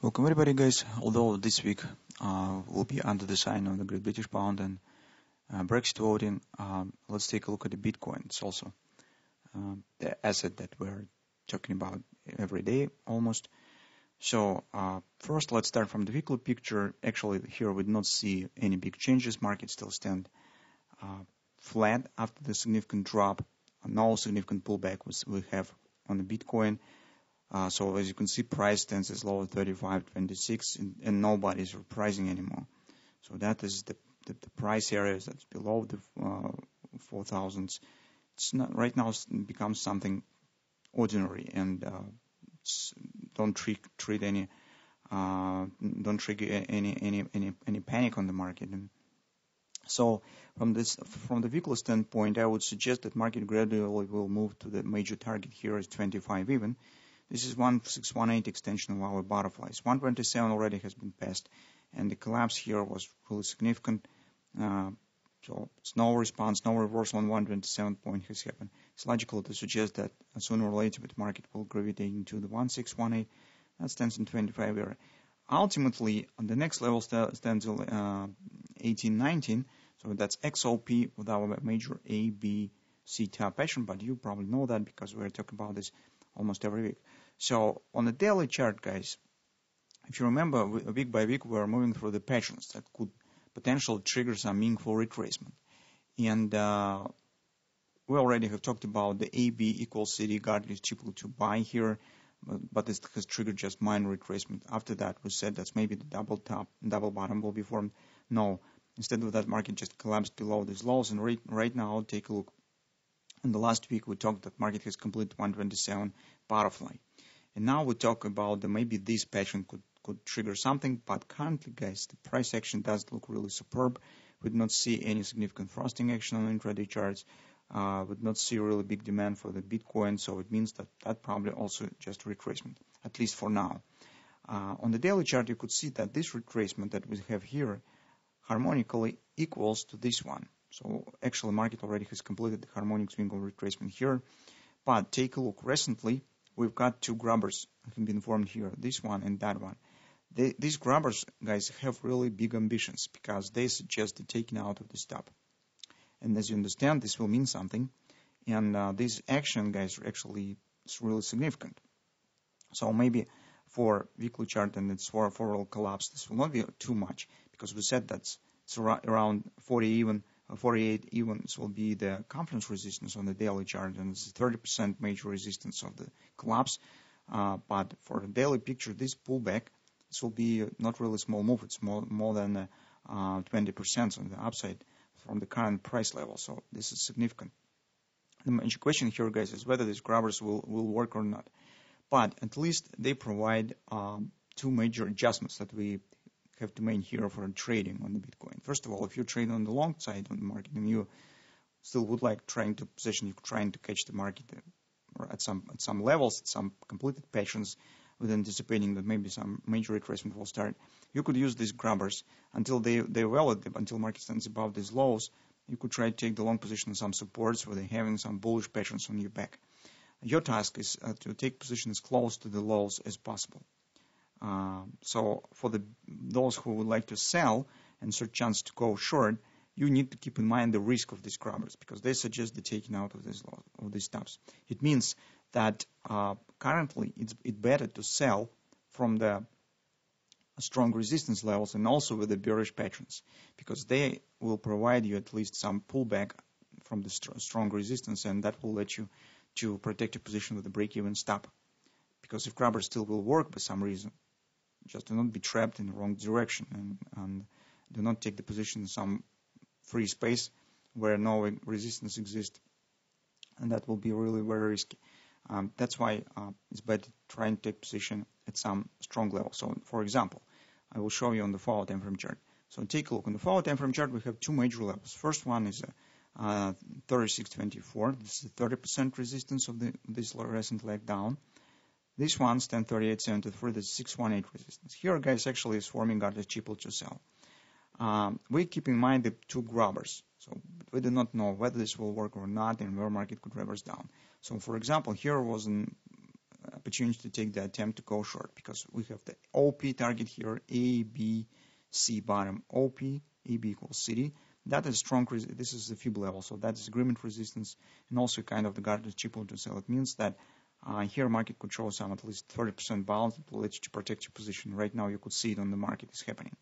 Welcome everybody guys, although this week uh, will be under the sign of the Great British Pound and uh, Brexit voting, um, let's take a look at the Bitcoin. It's also um, the asset that we're talking about every day almost. So uh, first let's start from the weekly picture. Actually here we do not see any big changes. Market still stand uh, flat after the significant drop. No significant pullback was, we have on the Bitcoin. Uh, so as you can see, price stands as low as 35.26 and, and nobody is pricing anymore. So that is the, the, the price areas that's below the uh, 4,000s. It's not right now it becomes something ordinary and uh, don't treat treat any uh, don't trigger any any any any panic on the market. And so from this from the vehicle standpoint, I would suggest that market gradually will move to the major target here is 25 even this is 1618 extension of our butterflies. 127 already has been passed, and the collapse here was really significant. Uh, so it's no response, no reversal on 127 point has happened. It's logical to suggest that sooner or later the market will gravitate into the 1618. That stands in 25 area. Ultimately, on the next level st- stands uh, 1819. So that's XOP with our major A, B, C top pattern, but you probably know that because we're talking about this almost every week. So on the daily chart, guys, if you remember, week by week, we are moving through the patterns that could potentially trigger some meaningful retracement. And uh, we already have talked about the AB equals CD is typical to buy here, but, but this has triggered just minor retracement. After that, we said that maybe the double top, double bottom will be formed. No, instead of that, market just collapsed below these lows. And right, right now, take a look. In the last week, we talked that market has completed 127 butterfly. And now we talk about that maybe this pattern could, could trigger something, but currently, guys, the price action does look really superb. We do not see any significant thrusting action on intraday charts. Uh, do not see really big demand for the Bitcoin, so it means that that probably also just retracement, at least for now. Uh, on the daily chart, you could see that this retracement that we have here harmonically equals to this one. So actually, market already has completed the harmonic swing of retracement here. But take a look. Recently, we've got two grabbers have been formed here, this one and that one. They, these grabbers, guys, have really big ambitions because they suggest the taking out of the stop. And as you understand, this will mean something. And uh, this action, guys, actually is really significant. So maybe for weekly chart and its for forward collapse, this will not be too much because we said that's it's around 40 even 48 events will be the confluence resistance on the daily chart, and it's 30% major resistance of the collapse. Uh, but for the daily picture, this pullback, this will be not really small move. It's more, more than uh, 20% on the upside from the current price level. So this is significant. The major question here, guys, is whether these grabbers will, will work or not. But at least they provide um, two major adjustments that we have to make here for trading on the Bitcoin. First of all, if you're trading on the long side on the market and you still would like trying to position, you're trying to catch the market at some at some levels, at some completed patterns, with anticipating that maybe some major retracement will start, you could use these grabbers until they they're valid, until market stands above these lows. You could try to take the long position on some supports where they're having some bullish patterns on your back. Your task is uh, to take position as close to the lows as possible. Um, so for the those who would like to sell and search chance to go short, you need to keep in mind the risk of these grabbers because they suggest the taking out of these of these stops. It means that uh, currently it's it better to sell from the strong resistance levels and also with the bearish patterns because they will provide you at least some pullback from the st- strong resistance and that will let you to protect your position with the break-even stop because if grabbers still will work for some reason just do not be trapped in the wrong direction and, and do not take the position in some free space where no resistance exists. And that will be really very risky. Um, that's why uh, it's better to try and take position at some strong level. So, for example, I will show you on the four-hour time frame chart. So take a look on the four-hour time frame chart. We have two major levels. First one is uh, uh, 36.24. This is the 30% resistance of the, this recent leg down. This one's 1038.73. This is 618 resistance. Here, guys, actually is forming out a triple to sell. Um, we keep in mind the two grabbers. So we do not know whether this will work or not and where market could reverse down. So for example, here was an opportunity to take the attempt to go short because we have the OP target here, A, B, C bottom, OP, AB equals CD. That is strong, this is the fib level, so that is agreement resistance and also kind of the guarded to sell. It means that uh, here market could show some at least 30% balance that you to protect your position. Right now you could see it on the market is happening.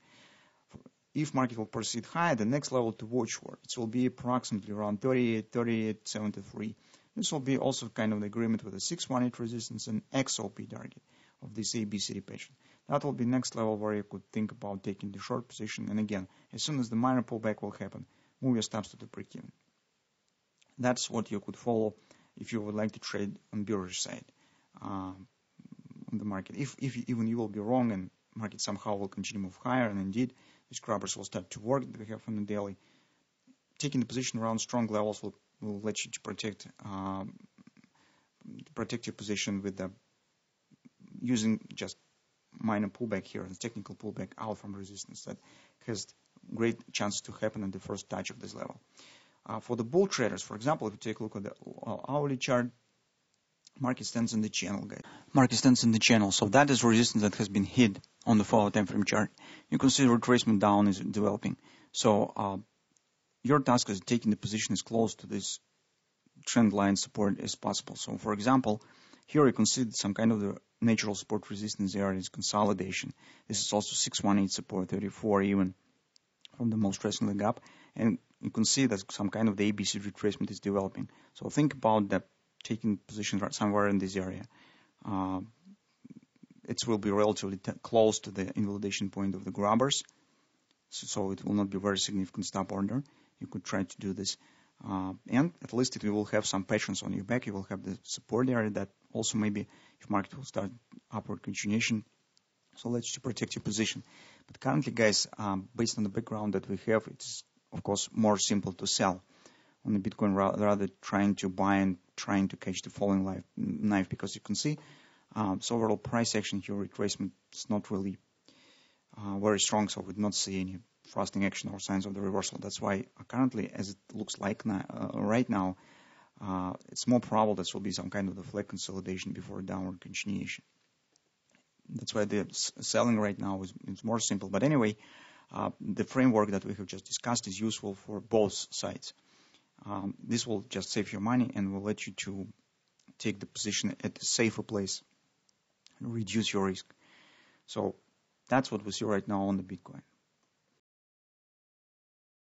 If market will proceed higher, the next level to watch for, it will be approximately around 38, 38, 73. This will be also kind of the agreement with the 618 resistance and XOP target of this ABCD patient. That will be next level where you could think about taking the short position. And again, as soon as the minor pullback will happen, move your stops to the break-even. That's what you could follow if you would like to trade on bearish side uh, on the market. If, if even you will be wrong and market somehow will continue to move higher, and indeed these grabbers will start to work that we have on the daily. Taking the position around strong levels will, will let you to protect um, protect your position with the using just minor pullback here, the technical pullback out from resistance that has great chance to happen in the first touch of this level. Uh, for the bull traders, for example, if you take a look at the hourly chart, market stands in the channel, guys. Market stands in the channel, so that is resistance that has been hit on the follow time frame chart. You can see retracement down is developing. So uh, your task is taking the position as close to this trend line support as possible. So for example, here you can see some kind of the natural support resistance area is consolidation. This is also 618 support, 34 even from the most recent up. And you can see that some kind of the ABC retracement is developing. So think about that taking position right somewhere in this area. Uh, it will be relatively close to the invalidation point of the grabbers, so, so, it will not be very significant stop order. You could try to do this. Uh, and at least it will have some patience on your back. You will have the support area that also maybe if market will start upward continuation, so let's to protect your position. But currently, guys, um, based on the background that we have, it's of course more simple to sell on the Bitcoin rather trying to buy and trying to catch the falling knife because you can see um, so overall price action here retracement is not really uh, very strong, so we would not see any thrusting action or signs of the reversal. That's why uh, currently, as it looks like now, uh, right now, uh, it's more probable that will be some kind of the flag consolidation before downward continuation. That's why the selling right now is, is more simple. But anyway, the framework that we have just discussed is useful for both sides. Um, this will just save your money and will let you to take the position at a safer place reduce your risk. So that's what we see right now on the Bitcoin.